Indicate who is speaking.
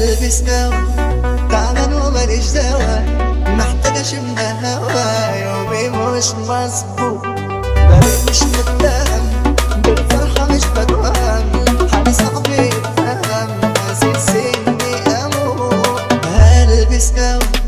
Speaker 1: قلبي سوا تعبان نوماليش دوا محتاجش من هوا يومي مش مظبوط. بالي مش متهم بالفرحة مش بتوهم حبي صعب يتفهم حاسس اني أموت. قلبي سوا